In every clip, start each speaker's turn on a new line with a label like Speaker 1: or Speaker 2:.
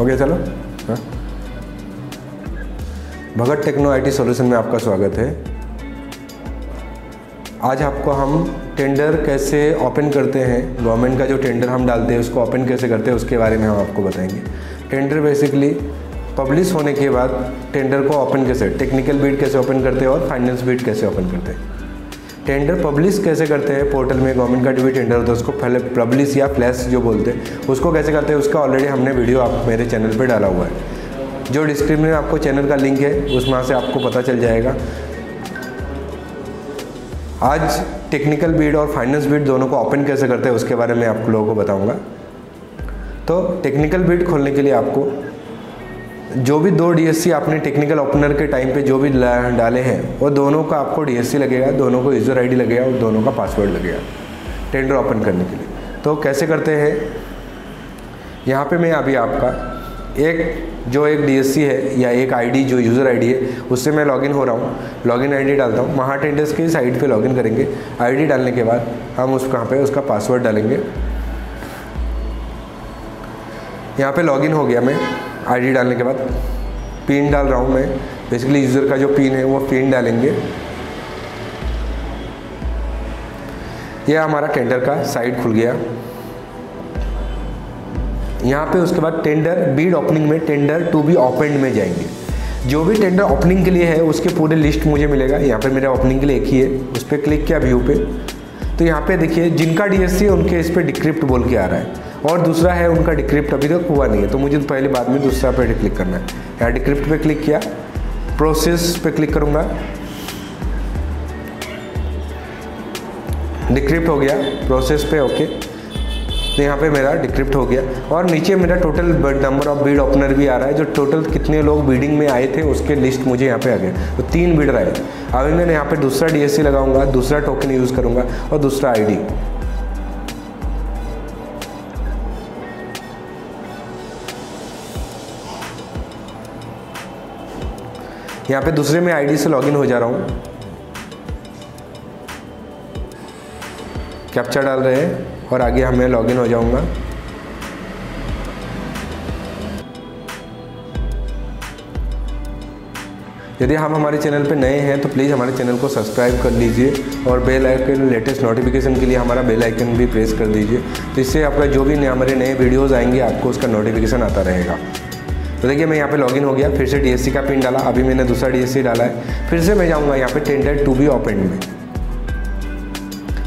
Speaker 1: हो गया, चलो। हाँ। भगत टेक्नो आईटी सॉल्यूशन में आपका स्वागत है। आज आपको हम टेंडर कैसे ओपन करते हैं, गवर्नमेंट का जो टेंडर हम डालते हैं, उसको ओपन कैसे करते हैं, उसके बारे में हम आपको बताएँगे। टेंडर बेसिकली पब्लिश होने के बाद टेंडर को ओपन कैसे टेक्निकल बीट कैसे ओपन करते हैं और फाइनेंस बीट कैसे ओपन करते हैं। टेंडर पब्लिश कैसे करते हैं पोर्टल में? गवर्नमेंट का जो भी टेंडर होता है, उसको पहले पब्लिश या फ्लैश जो बोलते हैं, उसको कैसे करते हैं? उसका ऑलरेडी हमने वीडियो आप मेरे चैनल पर डाला हुआ है। जो डिस्क्रिप्शन में आपको चैनल का लिंक है उसमें से आपको पता चल जाएगा। आज टेक्निकल बीड और फाइनेंस बीड दोनों को ओपन कैसे करते हैं, उसके बारे में आप लोगों को बताऊँगा। तो टेक्निकल बीड खोलने के लिए आपको जो भी दो डीएससी आपने टेक्निकल ओपनर के टाइम पे जो भी डाले हैं, वो दोनों का आपको डीएससी लगेगा, दोनों को यूज़र आईडी लगेगा और दोनों का पासवर्ड लगेगा टेंडर ओपन करने के लिए। तो कैसे करते हैं? यहाँ पे मैं अभी आपका एक, जो एक डीएससी है या एक आईडी जो यूज़र आईडी है, उससे मैं लॉगिन हो रहा हूँ। लॉगिन आईडी डालता हूँ। महा टेंडर्स की साइट पे लॉगिन करेंगे। आईडी डालने के बाद हम उस, कहाँ पे, उसका पासवर्ड डालेंगे। यहाँ पे लॉगिन हो गया मैं। आईडी डालने के बाद पिन डाल रहा हूँ मैं। बेसिकली यूज़र का जो पिन है, वो पिन डालेंगे। यह हमारा टेंडर का साइट खुल गया। यहाँ पे उसके बाद टेंडर बीड ओपनिंग में टेंडर टू बी ओपन में जाएँगे। जो भी टेंडर ओपनिंग के लिए है, उसके पूरे लिस्ट मुझे मिलेगा। यहाँ पे मेरा ओपनिंग के लिए एक ही है। उस पर क्लिक किया व्यू पे। तो यहाँ पे देखिए, जिनका डीएससी है, उनके इस पर डिक्रिप्ट बोल के आ रहा है। और दूसरा है उनका डिक्रिप्ट अभी तक हुआ नहीं है तो मुझे तो पहले बाद में दूसरा पे क्लिक करना है। यहाँ डिक्रिप्ट पे क्लिक किया प्रोसेस पे क्लिक करूँगा। डिक्रिप्ट हो गया प्रोसेस पे ओके तो यहाँ पे मेरा डिक्रिप्ट हो गया, और नीचे मेरा total number of bid opener भी आ रहा है, जो टोटल कितने लोग बीडिंग में आए थे, उसके लिस्ट मुझे यहाँ पे आ गया। तो तीन बीडर आए अभी मैंने यहाँ पे दूसरा डीएससी लगाऊँगा, दूसरा टोकन यूज़ करूँगा, और दूसरा आईडी यहाँ पे दूसरे में आईडी से लॉगिन हो जा रहा हूँ। कैप्चा डाल रहे हैं और आगे हमें लॉगिन हो जाऊँगा। यदि हम हमारे चैनल पर नए हैं तो प्लीज़ हमारे चैनल को सब्सक्राइब कर लीजिए और बेल आइकन लेटेस्ट नोटिफिकेशन के लिए हमारा बेल आइकन भी प्रेस कर दीजिए। तो इससे आपका जो भी हमारे नए वीडियोज़ आएँगे, आपको उसका नोटिफिकेशन आता रहेगा। तो देखिए, मैं यहाँ पे लॉगिन हो गया, फिर से डीएससी का पिन डाला, अभी मैंने दूसरा डीएससी डाला है, फिर से मैं जाऊँगा यहाँ पे टेंडर टू बी ओपन में।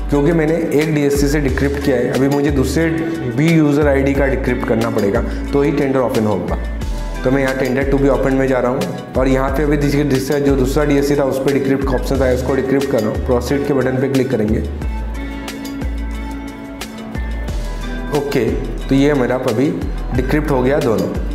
Speaker 1: क्योंकि मैंने एक डीएससी से डिक्रिप्ट किया है, अभी मुझे दूसरे बी यूज़र आईडी का डिक्रिप्ट करना पड़ेगा तो ही टेंडर ओपन होगा। तो मैं यहाँ टेंडर टू बी ओपन में जा रहा हूँ, और यहाँ पे अभी जिससे जो दूसरा डीएससी था, उस पर डिक्रिप्ट का ऑप्शन था उसको डिक्रिप्ट कर रहा हूँ प्रोसीड के बटन पर क्लिक करेंगे। ओके तो ये मेरा अभी डिक्रिप्ट हो गया दोनों।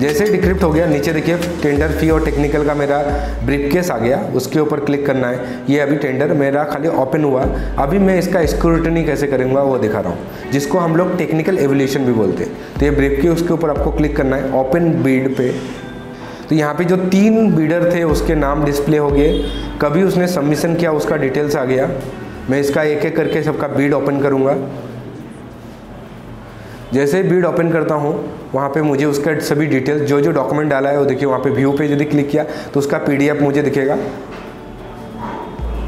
Speaker 1: जैसे ही डिक्रिप्ट हो गया, नीचे देखिए टेंडर फ़ी और टेक्निकल का मेरा ब्रीफ केस आ गया। उसके ऊपर क्लिक करना है। ये अभी टेंडर मेरा खाली ओपन हुआ। अभी मैं इसका स्क्रूटनी कैसे करूँगा, वो दिखा रहा हूँ। जिसको हम लोग टेक्निकल एवोल्यूशन भी बोलते हैं। तो ये ब्रीफ के उसके ऊपर आपको क्लिक करना है ओपन बीड पे। तो यहाँ पे जो तीन बीडर थे, उसके नाम डिस्प्ले हो गए। कभी उसने सबमिशन किया, उसका डिटेल्स आ गया। मैं इसका एक एक करके सबका बीड ओपन करूँगा। जैसे ही बीड ओपन करता हूँ, वहाँ पे मुझे उसका सभी डिटेल्स जो जो डॉक्यूमेंट डाला है, वो देखिए, वहाँ पे व्यू पे यदि क्लिक किया तो उसका पीडीएफ मुझे दिखेगा।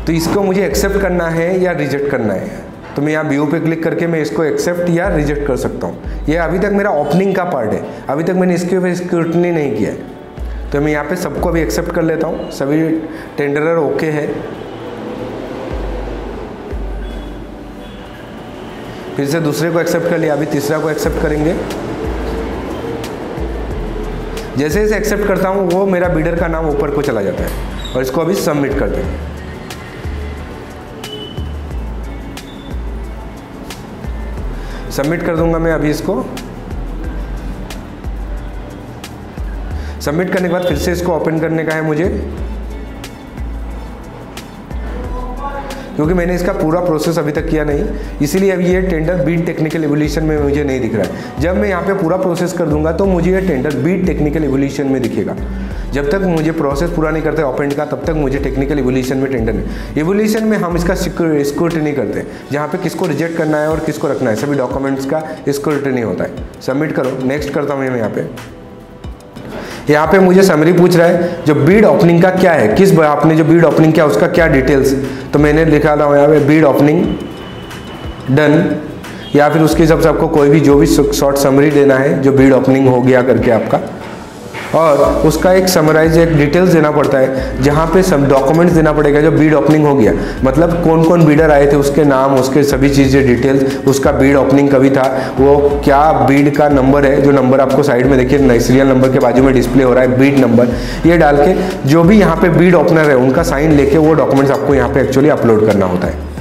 Speaker 1: तो इसको मुझे एक्सेप्ट करना है या रिजेक्ट करना है? तो मैं यहाँ व्यू पे क्लिक करके मैं इसको एक्सेप्ट या रिजेक्ट कर सकता हूँ। ये अभी तक मेरा ओपनिंग का पार्ट है। अभी तक मैंने इसके ऊपर स्क्रूटनी नहीं किया है। तो मैं यहाँ पे सबको अभी एक्सेप्ट कर लेता हूँ। सभी टेंडरर ओके है। फिर से दूसरे को एक्सेप्ट कर लिया, अभी तीसरा को एक्सेप्ट करेंगे। जैसे जैसे एक्सेप्ट करता हूँ, वो मेरा बीडर का नाम ऊपर को चला जाता है और इसको अभी सबमिट कर देंगे। सबमिट कर दूँगा मैं अभी इसको। सबमिट करने के बाद फिर से इसको ओपन करने का है मुझे। क्योंकि मैंने इसका पूरा प्रोसेस अभी तक किया नहीं। इसीलिए अभी ये टेंडर बीट टेक्निकल एवोल्यूशन में मुझे नहीं दिख रहा है। जब मैं यहाँ पे पूरा प्रोसेस कर दूँगा तो मुझे ये टेंडर बीट टेक्निकल एवोल्यूशन में दिखेगा। जब तक मुझे प्रोसेस पूरा नहीं करते ऑपेंड का, तब तक मुझे टेक्निकल एवोल्यूशन में टेंडर नहीं। एवोल्यूशन में हम इसका स्क्रूटनी करते हैं। जहाँ पे किसको रिजेक्ट करना है और किसको रखना है, सभी डॉक्यूमेंट्स का स्क्रूटनी होता है। सबमिट करो। नेक्स्ट करता हूँ मैं यहाँ पे। यहाँ पे मुझे समरी पूछ रहा है, जो बीड ओपनिंग का क्या है? किस आपने जो बीड ओपनिंग किया, उसका क्या डिटेल्स तो मैंने लिखा था यहाँ पे बीड ओपनिंग डन या फिर उसके हिसाब से आपको कोई भी जो भी शॉर्ट समरी देना है, जो बीड ओपनिंग हो गया करके आपका। और उसका एक समराइज एक डिटेल्स देना पड़ता है, जहाँ पे सब डॉक्यूमेंट्स देना पड़ेगा जो बीड ओपनिंग हो गया। मतलब कौन कौन बीडर आए थे, उसके नाम, उसके सभी चीज़ें डिटेल्स उसका बीड ओपनिंग कभी था, वो क्या बीड का नंबर है, जो नंबर आपको साइड में देखिए सीरियल नंबर के बाजू में डिस्प्ले हो रहा है बीड नंबर ये डाल के जो भी यहाँ पे बीड ओपनर है, उनका साइन लेके वो डॉक्यूमेंट्स आपको यहाँ पे एक्चुअली अपलोड करना होता है।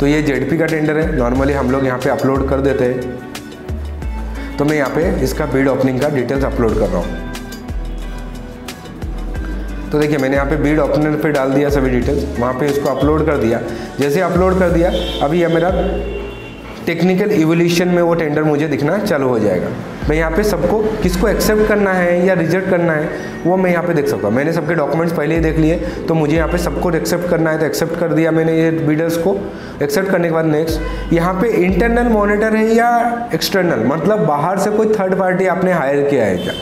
Speaker 1: तो ये जेड का टेंडर है। नॉर्मली हम लोग यहाँ पे अपलोड कर देते हैं। तो मैं यहाँ पे इसका बीड ओपनिंग का डिटेल्स अपलोड कर रहा हूँ। तो देखिए, मैंने यहाँ पे बीड ओपनर पे डाल दिया सभी डिटेल्स वहाँ पे इसको अपलोड कर दिया। जैसे अपलोड कर दिया, अभी यह मेरा टेक्निकल इवोल्यूशन में वो टेंडर मुझे दिखना चालू हो जाएगा। मैं यहाँ पे सबको किसको एक्सेप्ट करना है या रिजेक्ट करना है, वो मैं यहाँ पे देख सकता हूँ। मैंने सबके डॉक्यूमेंट्स पहले ही देख लिए तो मुझे यहाँ पे सबको एक्सेप्ट करना है तो एक्सेप्ट कर दिया मैंने ये बीडर्स को। एक्सेप्ट करने के बाद नेक्स्ट यहाँ पे इंटरनल मॉनिटर है या एक्सटर्नल मतलब बाहर से कोई थर्ड पार्टी आपने हायर किया है क्या?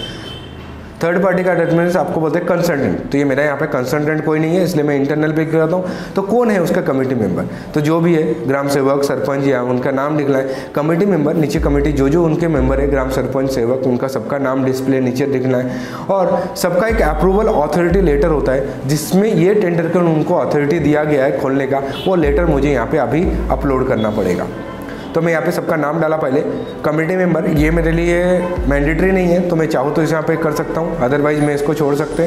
Speaker 1: थर्ड पार्टी का अटैचमेंट आपको बोलते हैं कंसल्टेंट तो ये मेरा यहाँ पे कंसल्टेंट कोई नहीं है, इसलिए मैं इंटरनल पे कराता हूँ। तो कौन है उसका कमेटी मेंबर तो जो भी है, ग्राम सेवक, सरपंच, या उनका नाम दिखलाए कमेटी मेंबर नीचे कमेटी जो जो उनके मेंबर है, ग्राम सरपंच, सेवक, उनका सबका नाम डिस्प्ले नीचे दिखना है और सबका एक अप्रूवल अथॉरिटी लेटर होता है, जिसमें ये टेंडर कर उनको अथॉरिटी दिया गया है खोलने का, वो लेटर मुझे यहाँ पे अभी अपलोड करना पड़ेगा। तो मैं यहाँ पे सबका नाम डाला पहले। कमेटी मेंबर ये मेरे लिए मैंडेटरी नहीं है तो मैं चाहूँ तो इसे यहाँ पे कर सकता हूँ अदरवाइज़ मैं इसको छोड़ सकते।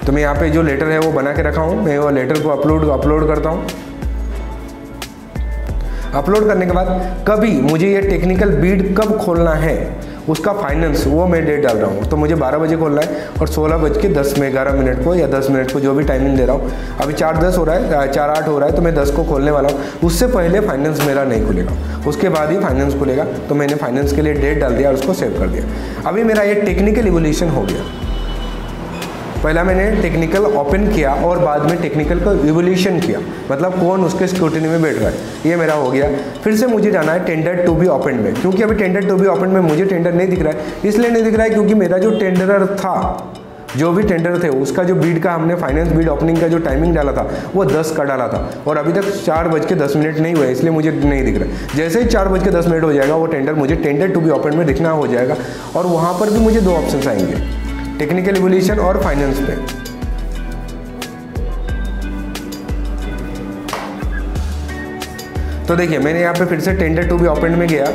Speaker 1: तो मैं यहाँ पे जो लेटर है वो बना के रखा हूँ, मैं वो लेटर को अपलोड अपलोड करता हूँ। अपलोड करने के बाद कभी मुझे ये टेक्निकल बीड कब खोलना है? उसका फाइनेंस वो मैं डेट डाल रहा हूँ। तो मुझे बारह बजे खोलना है और सोलह बज के दस में, ग्यारह मिनट को या दस मिनट को जो भी टाइमिंग दे रहा हूँ। अभी चार दस हो रहा है चार आठ हो रहा है तो मैं दस को खोलने वाला हूँ। उससे पहले फाइनेंस मेरा नहीं खुलेगा। उसके बाद ही फाइनेंस खुलेगा। तो मैंने फाइनेंस के लिए डेट डाल दिया और उसको सेव कर दिया। अभी मेरा ये टेक्निकल इवोल्यूशन हो गया। पहला मैंने टेक्निकल ओपन किया और बाद में टेक्निकल का इवोल्यूशन किया। मतलब कौन उसके स्क्रूटनी में बैठ रहा है? ये मेरा हो गया। फिर से मुझे जाना है टेंडर टू बी ओपन में। क्योंकि अभी टेंडर टू बी ओपन में मुझे टेंडर नहीं दिख रहा है। इसलिए नहीं दिख रहा है क्योंकि मेरा जो टेंडर था, जो भी टेंडर थे, उसका जो बीड का हमने फाइनेंस बीड ओपनिंग का जो टाइमिंग डाला था, वो दस का डाला था। और अभी तक चार बज के दस मिनट नहीं हुए इसलिए मुझे नहीं दिख रहा जैसे ही चार बज के दस मिनट हो जाएगा, वो टेंडर मुझे टेंडर टू बी ओपन में दिखना हो जाएगा। और वहाँ पर भी मुझे दो ऑप्शन आएँगे। टेक्निकल इवोल्यूशन और फाइनेंस पे। तो देखिए, मैंने यहाँ पे फिर से टेंडर टू बी ओपन में गया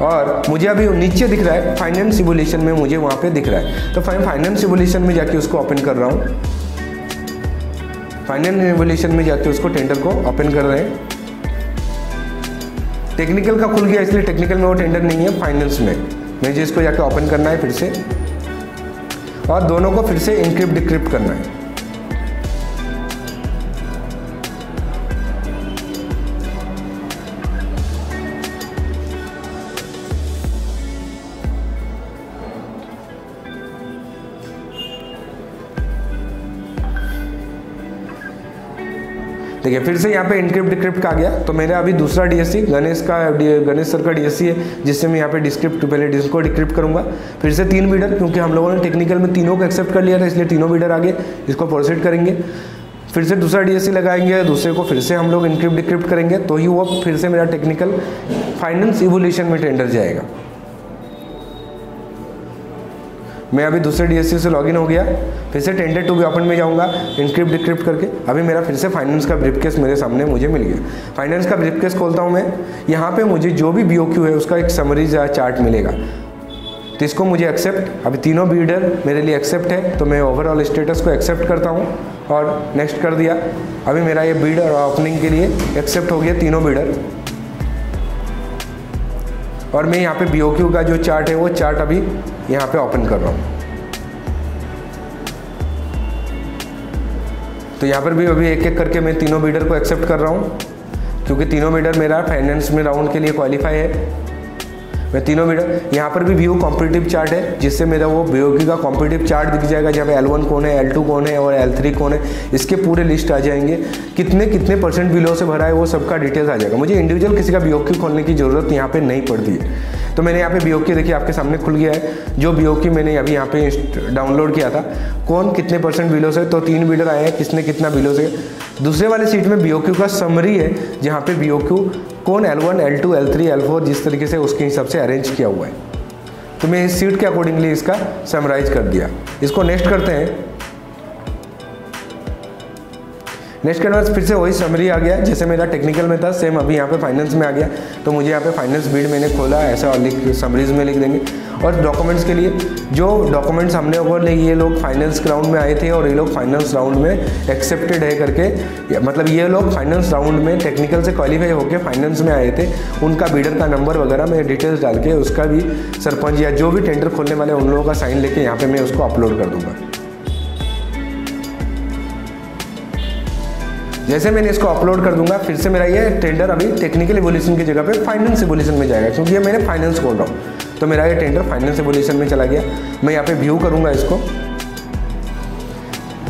Speaker 1: और मुझे अभी नीचे दिख रहा है फाइनेंस इवोल्यूशन में मुझे वहाँ पे दिख रहा है। तो फाइनेंस इवोल्यूशन में जाके उसको ओपन कर रहा हूँ। फाइनेंस इवोल्यूशन में जाके उसको टेंडर को ओपन कर रहे हैं। टेक्निकल का खुल गया, इसलिए टेक्निकल में वो टेंडर नहीं है फाइनेंस में। मुझे इसको जाके ओपन करना है फिर से। और दोनों को फिर से इंक्रिप्ट डिक्रिप्ट करना है। देखिए, फिर से यहाँ पे इनक्रिप्ट डिक्रिप्ट का गया। तो मेरा अभी दूसरा डीएससी गणेश का गणेश सर का डीएससी है, जिससे मैं यहाँ पे डिस्क्रिप्ट पहले डिस्को डिक्रिप्ट करूँगा। फिर से तीन बीडर क्योंकि हम लोगों ने टेक्निकल में तीनों को एक्सेप्ट कर लिया था, इसलिए तीनों बीडर आगे इसको प्रोसीड करेंगे। फिर से दूसरा डीएससी लगाएँगे, दूसरे को फिर से हम लोग इनक्रिप्ट डिक्रिप्ट करेंगे। तो ही वो फिर से मेरा टेक्निकल फाइनेंस इवोल्यूशन में टेंडर जाएगा। मैं अभी दूसरे डीएससी से लॉगिन हो गया, फिर से टेंडर टू बी ओपन में जाऊँगा इनक्रिप्ट डिक्रिप्ट करके। अभी मेरा फिर से फाइनेंस का ब्रिफ केस मेरे सामने मुझे मिल गया। फाइनेंस का ब्रिफ केस खोलता हूँ मैं। यहाँ पे मुझे जो भी बीओक्यू है, उसका एक समरीज चार्ट मिलेगा। तो इसको मुझे एक्सेप्ट अभी तीनों बीडर मेरे लिए एक्सेप्ट है तो मैं ओवरऑल स्टेटस को एक्सेप्ट करता हूँ। और नेक्स्ट कर दिया। अभी मेरा ये बीडर ओपनिंग के लिए एक्सेप्ट हो गया तीनों बीडर और मैं यहाँ पे बीओक्यू का जो चार्ट है, वो चार्ट अभी यहाँ पे ओपन कर। रहा हूँ तो यहाँ पर भी अभी एक एक करके मैं तीनों बीडर को एक्सेप्ट कर रहा हूँ, क्योंकि तीनों बीडर मेरा फाइनेंस में राउंड के लिए क्वालिफाई है। मैं तीनों मीटर यहाँ पर भी व्यू कॉम्पिटिटिव चार्ट है, जिससे मेरा वो बीओकी का कॉम्पिटिटिव चार्ट दिख जाएगा, जहाँ पे एल वन कौन है एल टू कौन है और एल थ्री कौन है, इसके पूरे लिस्ट आ जाएँगे। कितने कितने परसेंट बिलो से भरा है, वो सबका डिटेल्स आ जाएगा। मुझे इंडिविजुअल किसी का बीओकी खोलने की ज़रूरत यहाँ पे नहीं पड़ती है। तो मैंने यहाँ पे बी बीओकी देखिए, आपके सामने खुल गया है। जो बी बीओकी मैंने अभी यहाँ पे डाउनलोड किया था, कौन कितने परसेंट बिलो से तो तीन बिल्डर आए हैं, किसने कितना बिलो से। दूसरे वाले सीट में बीओक्यू का समरी है, जहाँ पे बीओक्यू कौन L one L two L three L four जिस तरीके से उसके हिसाब से अरेंज किया हुआ है। तो मैं इस सीट के अकॉर्डिंगली इसका समराइज कर दिया। इसको नेक्स्ट करते हैं। नेक्स्ट बाद फिर से वही समरी आ गया, जैसे मेरा टेक्निकल में था सेम अभी यहाँ पे फाइनेंस में आ गया। तो मुझे यहाँ पे फाइनेंस बीड मैंने खोला, ऐसा और लिख समरीज में लिख देंगे। और डॉक्यूमेंट्स के लिए, जो डॉक्यूमेंट्स हमने ओवर ले, ये लोग फाइनेंस राउंड में आए थे और ये लोग फाइनेंस राउंड में एक्सेप्टेड है करके मतलब ये लोग फाइनेंस राउंड में टेक्निकल से क्वालिफाई होकर फाइनेंस में आए थे। उनका बीडर का नंबर वगैरह मैं डिटेल्स डाल के उसका भी सरपंच या जो भी टेंडर खोलने वाले उन लोगों का साइन लेके यहाँ पर मैं उसको अपलोड कर दूँगा। जैसे मैंने इसको अपलोड कर दूँगा, फिर से मेरा ये टेंडर अभी टेक्निकल एवोल्यूशन की जगह पे फाइनेंस एवोल्यूशन में जाएगा, क्योंकि ये मैंने फाइनेंस खोल रहा हूँ। तो मेरा ये टेंडर फाइनेंस एवोल्यूशन में चला गया। मैं यहाँ पे व्यू करूँगा इसको।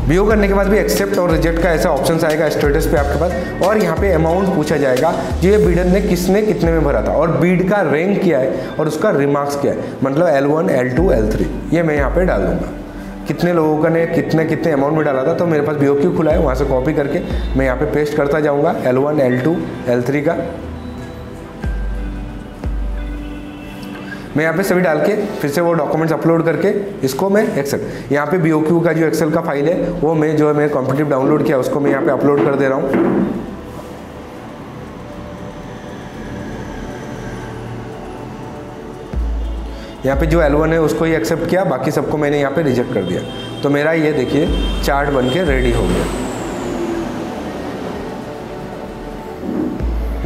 Speaker 1: व्यू करने के बाद भी एक्सेप्ट और रिजेक्ट का ऐसा ऑप्शन आएगा स्टेटस पे आपके पास। और यहाँ पे अमाउंट पूछा जाएगा जो ये बीडर ने किसने कितने में भरा था। और बीड का रैंक क्या है और उसका रिमार्क्स क्या है। मतलब L one L two L three ये मैं यहाँ पे डाल दूँगा। कितने लोगों का ने कितने कितने अमाउंट में डाला था तो मेरे पास बी क्यू खुला है, वहाँ से कॉपी करके मैं यहाँ पे पेस्ट करता जाऊँगा L one L two L three का। मैं यहाँ पे सभी डाल के फिर से वो डॉक्यूमेंट्स अपलोड करके इसको मैं एक्सेल यहाँ पे बीओक्यू का जो एक्सेल का फ़ाइल है, वो मैं, जो है मैं कॉम्पिटिव डाउनलोड किया, उसको मैं यहाँ पे अपलोड कर दे रहा हूँ। यहाँ पे जो एल है, उसको ही एक्सेप्ट किया, बाकी सबको मैंने यहाँ पे रिजेक्ट कर दिया। तो मेरा ये देखिए चार्ट बन के रेडी हो गया।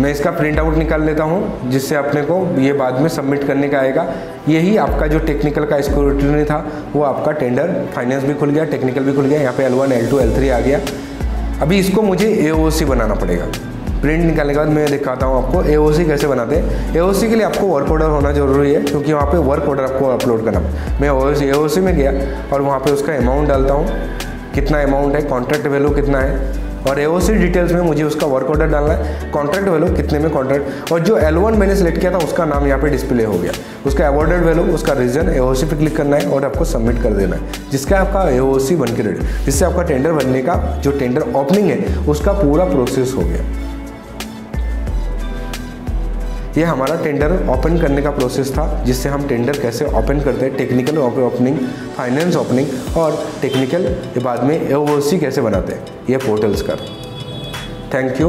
Speaker 1: मैं इसका प्रिंट आउट निकाल लेता हूँ, जिससे अपने को ये बाद में सबमिट करने का आएगा। यही आपका जो टेक्निकल का स्क्रूटनी था, वो आपका टेंडर फाइनेंस भी खुल गया टेक्निकल भी खुल गया। यहाँ पे L one L two L three आ गया। अभी इसको मुझे ए बनाना पड़ेगा। प्रिंट निकालने के बाद मैं दिखाता हूँ आपको एओसी कैसे बनाते हैं। एओसी के लिए आपको वर्क ऑर्डर होना ज़रूरी है, क्योंकि वहाँ पे वर्क ऑर्डर आपको अपलोड करना। मैं एओसी में गया और वहाँ पे उसका अमाउंट डालता हूँ। कितना अमाउंट है कॉन्ट्रैक्ट वैल्यू कितना है। और एओसी डिटेल्स में मुझे उसका वर्क ऑर्डर डालना है। कॉन्ट्रैक्ट वैल्यू कितने में कॉन्ट्रैक्ट और जो एल मैंने सेलेक्ट किया था, उसका नाम यहाँ पे डिस्प्ले हो गया। उसका अवॉर्डेड वैल्यू उसका रीजन ए पे क्लिक करना है और आपको सबमिट कर देना है। जिसका आपका ए बन के रेडी जिससे आपका टेंडर बनने का, जो टेंडर ओपनिंग है, उसका पूरा प्रोसेस हो गया। ये हमारा टेंडर ओपन करने का प्रोसेस था, जिससे हम टेंडर कैसे ओपन करते हैं टेक्निकल ओपनिंग फाइनेंस ओपनिंग और टेक्निकल बाद में ए कैसे बनाते हैं, ये पोर्टल्स का थैंक यू